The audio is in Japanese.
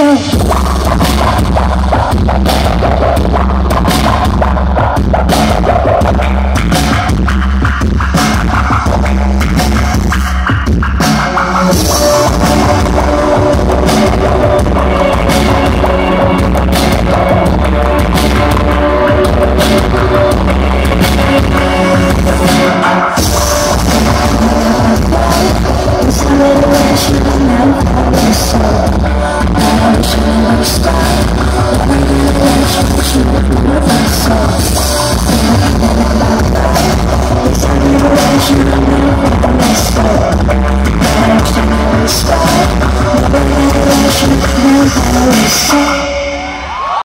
ちゃえ知らない話さ Stop.